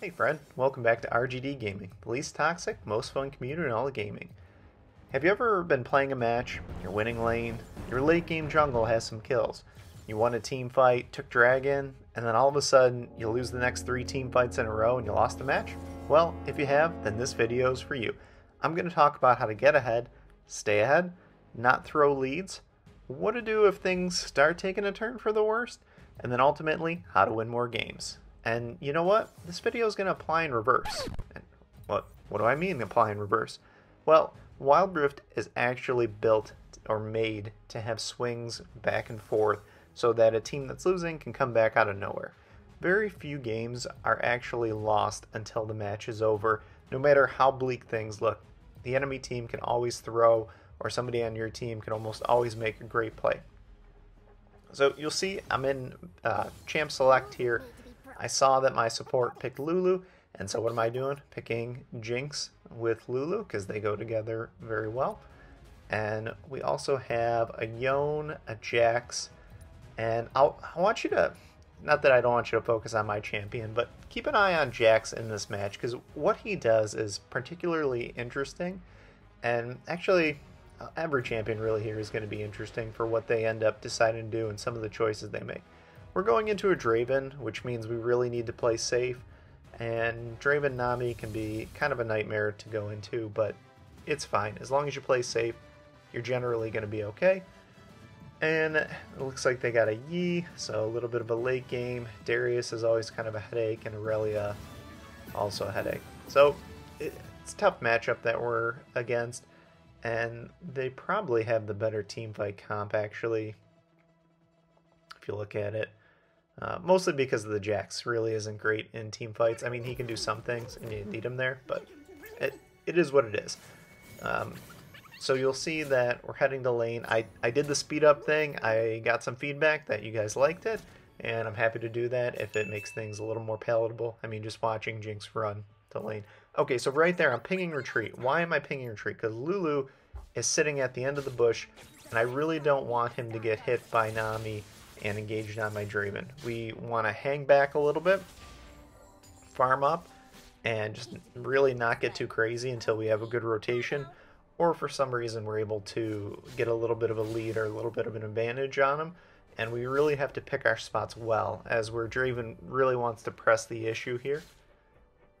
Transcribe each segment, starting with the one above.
Hey friend, welcome back to RGD Gaming, the least toxic, most fun community in all of gaming. Have you ever been playing a match, you're winning lane, your late game jungle has some kills, you won a team fight, took dragon, and then all of a sudden you lose the next three team fights in a row and you lost the match? Well, if you have, then this video is for you. I'm going to talk about how to get ahead, stay ahead, not throw leads, what to do if things start taking a turn for the worst, and then ultimately how to win more games. And you know what? This video is going to apply in reverse. And what, what do I mean apply in reverse? Well, Wild Rift is actually built or made to have swings back and forth so that a team that's losing can come back out of nowhere. Very few games are actually lost until the match is over, no matter how bleak things look. The enemy team can always throw, or somebody on your team can almost always make a great play. So you'll see I'm in uh, Champ Select here. I saw that my support picked Lulu, and so what am I doing? Picking Jinx with Lulu because they go together very well. And we also have a Yone, a Jax, and I'll, I want you to, not that I don't want you to focus on my champion, but keep an eye on Jax in this match because what he does is particularly interesting. And actually, every champion really here is going to be interesting for what they end up deciding to do and some of the choices they make. We're going into a Draven, which means we really need to play safe. And Draven Nami can be kind of a nightmare to go into, but it's fine. As long as you play safe, you're generally going to be okay. And it looks like they got a Yi, so a little bit of a late game. Darius is always kind of a headache, and Aurelia also a headache. So it's a tough matchup that we're against, and they probably have the better team fight comp, actually, if you look at it. Uh, mostly because of the Jax really isn't great in team fights. I mean, he can do some things and you need him there, but it, it is what it is. Um, so you'll see that we're heading to lane. I, I did the speed up thing. I got some feedback that you guys liked it, and I'm happy to do that if it makes things a little more palatable. I mean, just watching Jinx run to lane. Okay, so right there, I'm pinging retreat. Why am I pinging retreat? Because Lulu is sitting at the end of the bush, and I really don't want him to get hit by Nami and engaged on my Draven. We want to hang back a little bit, farm up, and just really not get too crazy until we have a good rotation. Or for some reason we're able to get a little bit of a lead or a little bit of an advantage on them. And we really have to pick our spots well, as where Draven really wants to press the issue here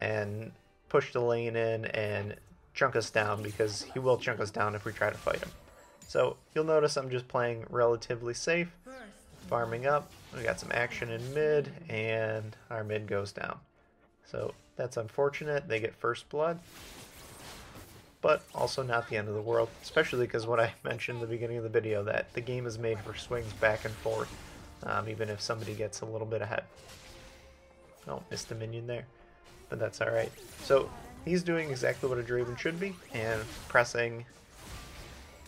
and push the lane in and chunk us down because he will chunk us down if we try to fight him. So you'll notice I'm just playing relatively safe farming up. We got some action in mid, and our mid goes down. So that's unfortunate. They get first blood, but also not the end of the world, especially because what I mentioned in the beginning of the video, that the game is made for swings back and forth, um, even if somebody gets a little bit ahead. Oh, missed a minion there, but that's alright. So he's doing exactly what a Draven should be, and pressing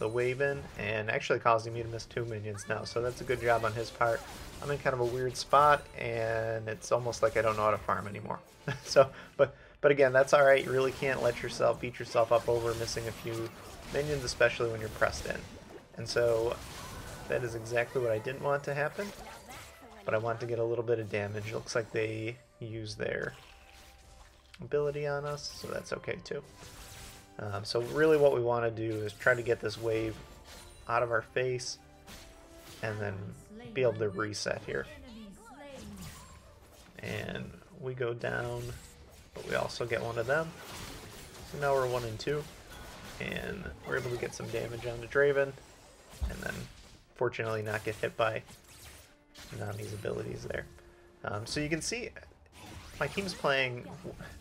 the wave in and actually causing me to miss two minions now. So that's a good job on his part. I'm in kind of a weird spot and it's almost like I don't know how to farm anymore. so, but but again, that's all right. You really can't let yourself beat yourself up over missing a few minions, especially when you're pressed in. And so that is exactly what I didn't want to happen. But I want to get a little bit of damage. Looks like they use their ability on us, so that's okay too. Um, so really what we want to do is try to get this wave out of our face and then be able to reset here. And we go down, but we also get one of them. So now we're one and two, and we're able to get some damage on the Draven, and then fortunately not get hit by Nami's abilities there. Um, so you can see my team's playing,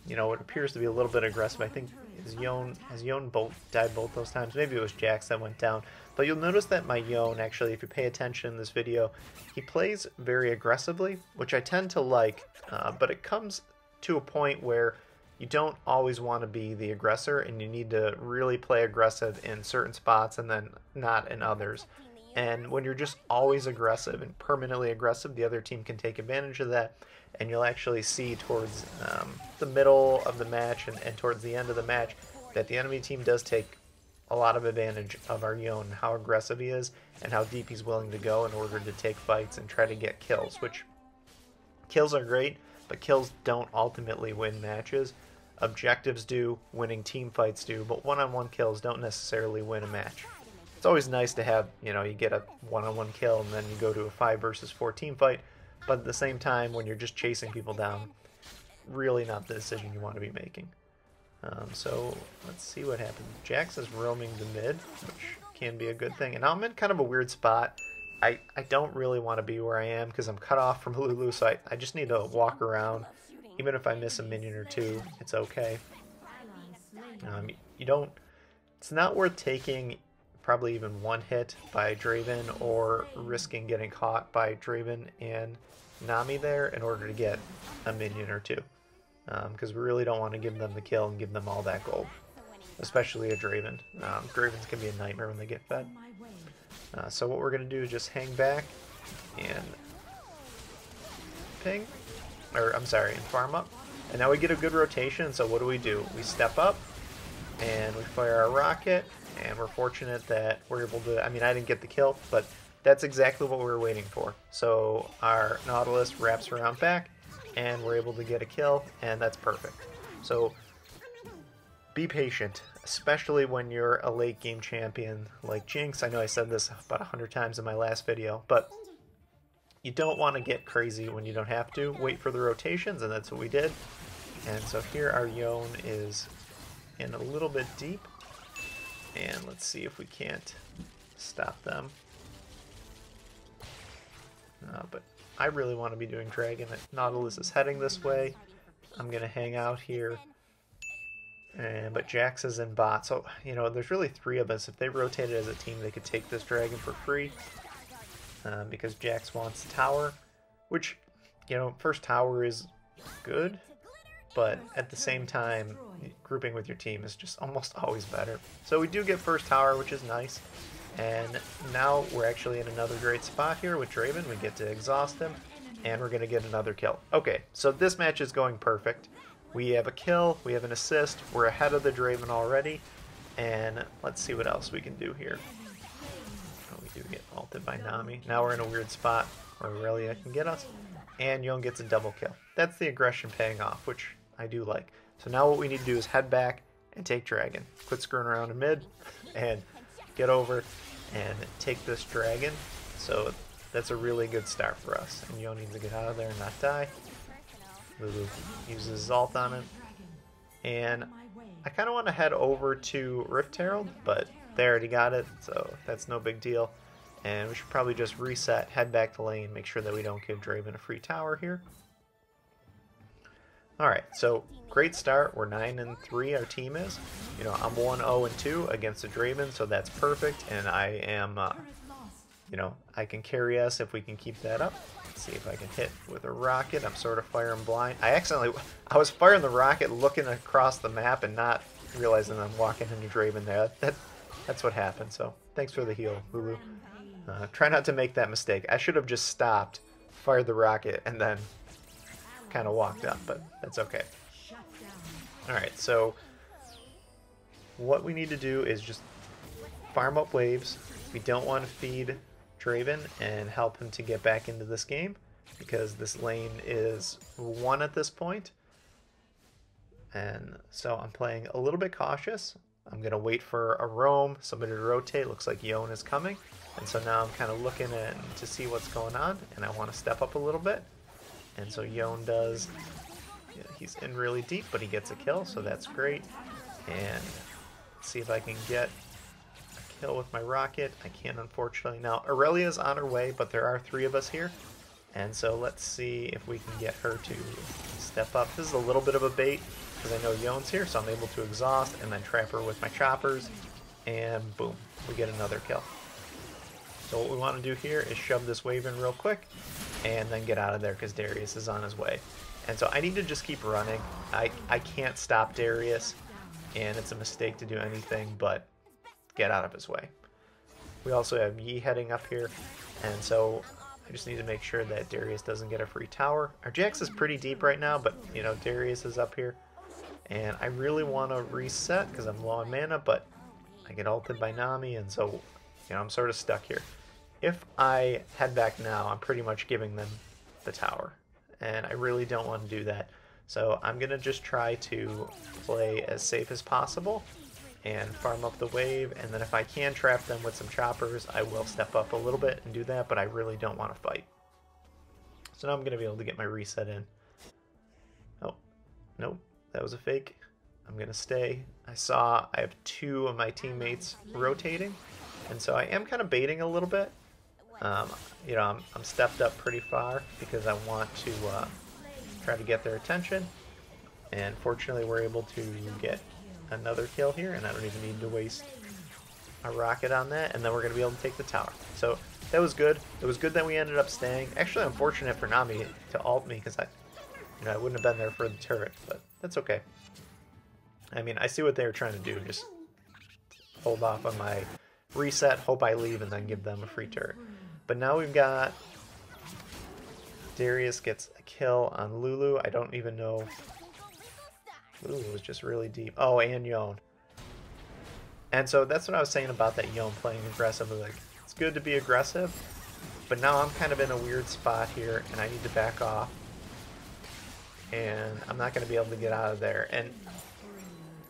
you know, it appears to be a little bit aggressive. I think his Yone has Yone both died both those times. Maybe it was Jax that went down. But you'll notice that my Yone, actually, if you pay attention in this video, he plays very aggressively, which I tend to like. Uh, but it comes to a point where you don't always want to be the aggressor, and you need to really play aggressive in certain spots and then not in others. And when you're just always aggressive and permanently aggressive, the other team can take advantage of that. And you'll actually see towards um, the middle of the match and, and towards the end of the match that the enemy team does take a lot of advantage of our how aggressive he is, and how deep he's willing to go in order to take fights and try to get kills, which kills are great, but kills don't ultimately win matches. Objectives do, winning team fights do, but one-on-one kills don't necessarily win a match. It's always nice to have, you know, you get a one-on-one kill and then you go to a 5 versus 4 team fight, but at the same time, when you're just chasing people down, really not the decision you want to be making. Um, so let's see what happens. Jax is roaming the mid, which can be a good thing. And I'm in kind of a weird spot. I, I don't really want to be where I am because I'm cut off from Lulu, so I, I just need to walk around. Even if I miss a minion or two, it's okay. Um, you don't... It's not worth taking probably even one hit by Draven or risking getting caught by Draven and Nami there in order to get a minion or two. Because um, we really don't want to give them the kill and give them all that gold. Especially a Draven. Um, Dravens can be a nightmare when they get fed. Uh, so what we're going to do is just hang back and ping. Or, I'm sorry, and farm up. And now we get a good rotation, so what do we do? We step up, and we fire our rocket, and we're fortunate that we're able to... I mean, I didn't get the kill, but that's exactly what we were waiting for. So our Nautilus wraps around back, and we're able to get a kill, and that's perfect. So be patient, especially when you're a late game champion like Jinx. I know I said this about a hundred times in my last video, but you don't want to get crazy when you don't have to. Wait for the rotations, and that's what we did. And so here our Yone is in a little bit deep, and let's see if we can't stop them. But I really want to be doing Dragon. Nautilus is heading this way. I'm going to hang out here. And, but Jax is in bot, so, you know, there's really three of us. If they rotated as a team, they could take this dragon for free. Uh, because Jax wants tower, which, you know, first tower is good, but at the same time, grouping with your team is just almost always better. So we do get first tower, which is nice. And now we're actually in another great spot here with Draven. We get to exhaust him, and we're going to get another kill. Okay, so this match is going perfect. We have a kill, we have an assist, we're ahead of the Draven already, and let's see what else we can do here. Oh, we do get ulted by Nami. Now we're in a weird spot where Aurelia can get us, and Yone gets a double kill. That's the aggression paying off, which I do like. So now what we need to do is head back and take Dragon. Quit screwing around in mid, and get over and take this Dragon. So that's a really good start for us. And Yone needs to get out of there and not die. Lulu uses Zalt on it. And I kind of want to head over to Rift Herald, but they already got it, so that's no big deal. And we should probably just reset, head back to lane, make sure that we don't give Draven a free tower here. Alright, so great start. We're 9 and 3, our team is. You know, I'm 1 0 and 2 against the Draven, so that's perfect. And I am, uh, you know, I can carry us if we can keep that up. Let's see if I can hit with a rocket. I'm sort of firing blind. I accidentally, I was firing the rocket looking across the map and not realizing I'm walking into Draven there. That, that's what happened, so thanks for the heal, Lulu. Uh, try not to make that mistake. I should have just stopped, fired the rocket, and then kind of walked up, but that's okay. Alright, so what we need to do is just farm up waves. We don't want to feed Draven and help him to get back into this game because this lane is won at this point. And so I'm playing a little bit cautious. I'm going to wait for a roam, somebody to rotate. Looks like Yone is coming. And so now I'm kind of looking at to see what's going on, and I want to step up a little bit. And so Yone does, he's in really deep, but he gets a kill, so that's great. And see if I can get a kill with my rocket. I can't, unfortunately. Now, Aurelia's on her way, but there are three of us here. And so let's see if we can get her to step up. This is a little bit of a bait, because I know Yone's here, so I'm able to exhaust and then trap her with my choppers. And boom, we get another kill. So what we want to do here is shove this wave in real quick and then get out of there because Darius is on his way. And so I need to just keep running. I, I can't stop Darius, and it's a mistake to do anything but get out of his way. We also have Yi heading up here, and so I just need to make sure that Darius doesn't get a free tower. Our Jax is pretty deep right now, but, you know, Darius is up here. And I really want to reset because I'm low on mana, but I get ulted by Nami, and so, you know, I'm sort of stuck here if I head back now, I'm pretty much giving them the tower. and I really don't want to do that. So I'm going to just try to play as safe as possible and farm up the wave, and then if I can trap them with some choppers, I will step up a little bit and do that, but I really don't want to fight. So now I'm going to be able to get my reset in. Oh, nope, that was a fake. I'm going to stay. I saw I have two of my teammates rotating, and so I am kind of baiting a little bit. Um, you know, I'm, I'm, stepped up pretty far because I want to uh, try to get their attention. And fortunately, we're able to get another kill here, and I don't even need to waste a rocket on that, and then we're going to be able to take the tower. So that was good. It was good that we ended up staying. Actually, unfortunate for Nami to ult me, because I, you know, I wouldn't have been there for the turret, but that's okay. I mean, I see what they were trying to do. Just hold off on my reset, hope I leave, and then give them a free turret. But now we've got Darius gets a kill on Lulu. I don't even know Lulu was just really deep. Oh, and Yone. And so that's what I was saying about that Yone playing aggressively. Like, it's good to be aggressive, but now I'm kind of in a weird spot here, and I need to back off. And I'm not going to be able to get out of there. And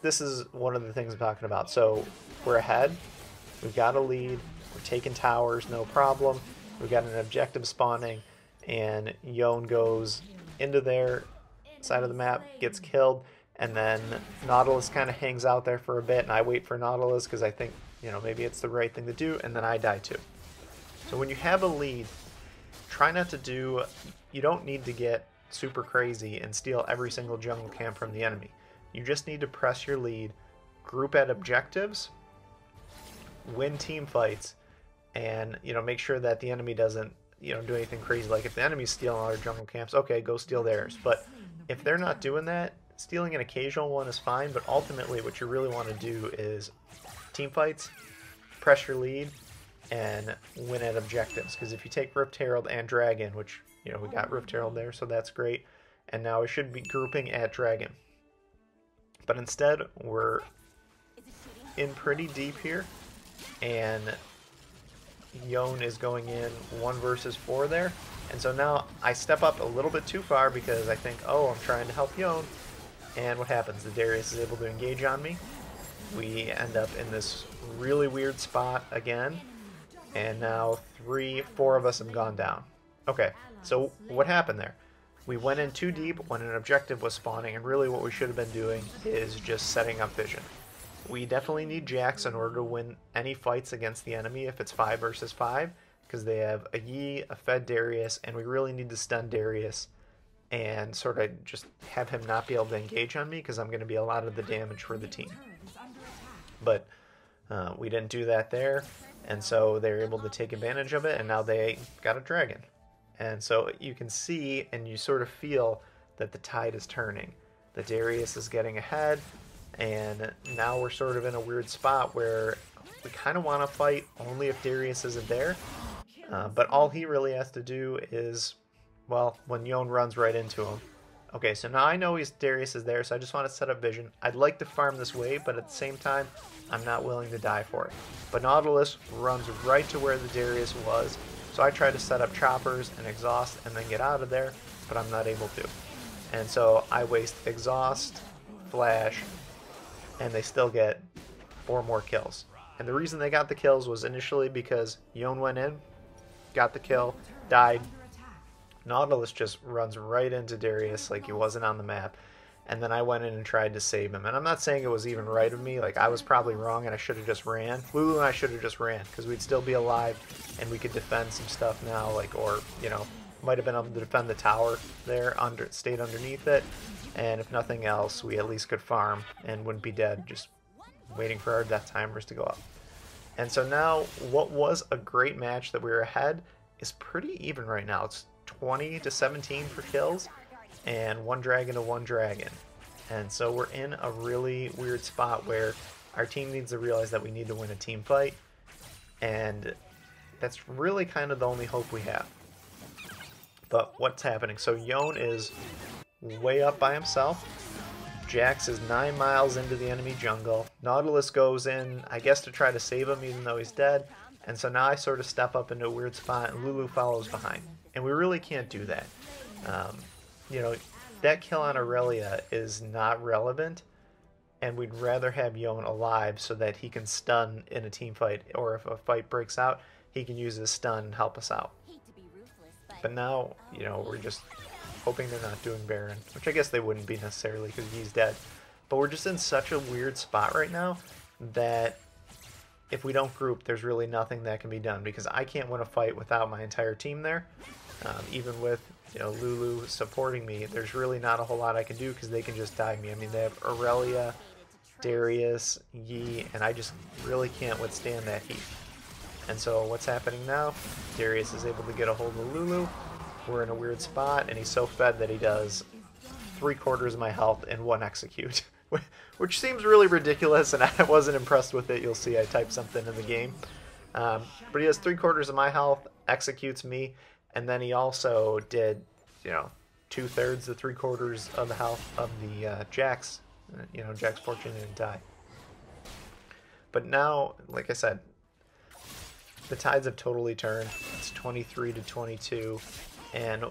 this is one of the things I'm talking about. So we're ahead. We've got a lead. Taking towers, no problem. We've got an objective spawning, and Yone goes into their side of the map, gets killed, and then Nautilus kind of hangs out there for a bit, and I wait for Nautilus because I think, you know, maybe it's the right thing to do, and then I die too. So when you have a lead, try not to do, you don't need to get super crazy and steal every single jungle camp from the enemy. You just need to press your lead, group at objectives, win team fights, and, you know, make sure that the enemy doesn't, you know, do anything crazy. Like if the enemy's stealing all our jungle camps, okay, go steal theirs. But if they're not doing that, stealing an occasional one is fine, but ultimately what you really want to do is team fights, pressure lead, and win at objectives. Because if you take Rift Herald and Dragon, which, you know, we got Rift Herald there, so that's great. And now we should be grouping at Dragon. But instead, we're in pretty deep here. And Yone is going in one versus four there. And so now I step up a little bit too far because I think, oh, I'm trying to help Yone. And what happens? The Darius is able to engage on me. We end up in this really weird spot again. And now three, four of us have gone down. Okay, so what happened there? We went in too deep when an objective was spawning, and really what we should have been doing is just setting up vision. We definitely need Jax in order to win any fights against the enemy if it's 5 versus 5, because they have a Yi, a Fed Darius, and we really need to stun Darius and sort of just have him not be able to engage on me because I'm going to be a lot of the damage for the team. But uh, we didn't do that there, and so they're able to take advantage of it, and now they got a dragon. And so you can see and you sort of feel that the tide is turning. The Darius is getting ahead, and now we're sort of in a weird spot where we kind of want to fight only if Darius isn't there. Uh, but all he really has to do is well, when Yone runs right into him. Okay, so now I know he's Darius is there, so I just want to set up vision. I'd like to farm this wave, but at the same time, I'm not willing to die for it. But Nautilus runs right to where the Darius was, so I try to set up choppers and exhaust and then get out of there, but I'm not able to. And so I waste exhaust, flash, and they still get four more kills. And the reason they got the kills was initially because Yone went in, got the kill, died, Nautilus just runs right into Darius like he wasn't on the map. And then I went in and tried to save him. And I'm not saying it was even right of me. Like, I was probably wrong and I should have just ran. Lulu and I should have just ran because we'd still be alive and we could defend some stuff now. Like, or, you know, might have been able to defend the tower there, under stayed underneath it. And if nothing else, we at least could farm and wouldn't be dead just waiting for our death timers to go up. And so now, what was a great match that we were ahead is pretty even right now. It's 20 to 17 for kills, and one dragon to one dragon. And so we're in a really weird spot where our team needs to realize that we need to win a team fight, and that's really kind of the only hope we have. But what's happening? So Yone is way up by himself. Jax is nine miles into the enemy jungle. Nautilus goes in, I guess, to try to save him even though he's dead. And so now I sort of step up into a weird spot and Lulu follows behind and we really can't do that. Um, you know, that kill on Aurelia is not relevant, and we'd rather have Yone alive so that he can stun in a team fight, or if a fight breaks out, he can use his stun and help us out. But now, you know, we're just hoping they're not doing Baron, which I guess they wouldn't be necessarily because he's dead. But we're just in such a weird spot right now that if we don't group, there's really nothing that can be done because I can't win a fight without my entire team there. Um, even with you know Lulu supporting me, there's really not a whole lot I can do because they can just dive me. I mean, they have Aurelia, Darius, Yi, and I just really can't withstand that heat. And so what's happening now? Darius is able to get a hold of Lulu. We're in a weird spot, and he's so fed that he does three quarters of my health in one execute. which seems really ridiculous, and I wasn't impressed with it. You'll see I typed something in the game. Um, but he has three quarters of my health, executes me, and then he also did, you know, two thirds to three quarters of the health of the uh, Jax. Uh, you know, Jax fortunately didn't die. But now, like I said, the tides have totally turned. It's 23 to 22, and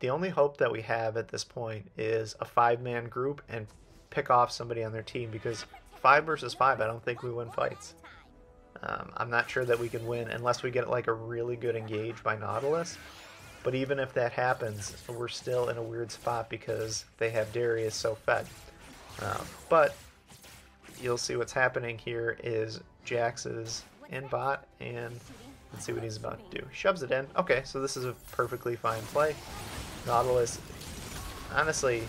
the only hope that we have at this point is a five-man group and pick off somebody on their team because five versus five, I don't think we win fights. Um, I'm not sure that we can win unless we get like a really good engage by Nautilus. But even if that happens, we're still in a weird spot because they have Darius so fed. Um, but you'll see what's happening here is Jax in bot and let's see what he's about to do. Shoves it in. Okay, so this is a perfectly fine play. Nautilus, honestly,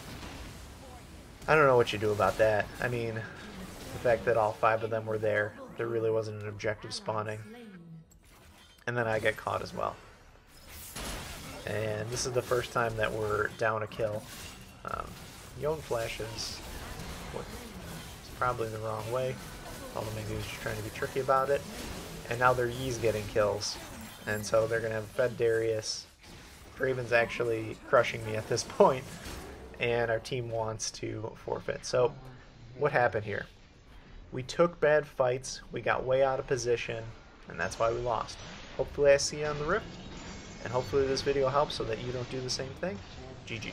I don't know what you do about that. I mean, the fact that all five of them were there, there really wasn't an objective spawning. And then I get caught as well. And this is the first time that we're down a kill. Um, Yone flashes probably the wrong way, although maybe he was just trying to be tricky about it. And now their Yi's getting kills. And so they're going to have Fed Darius, Draven's actually crushing me at this point, and our team wants to forfeit. So, what happened here? We took bad fights, we got way out of position, and that's why we lost. Hopefully I see you on the Rift, and hopefully this video helps so that you don't do the same thing. GG.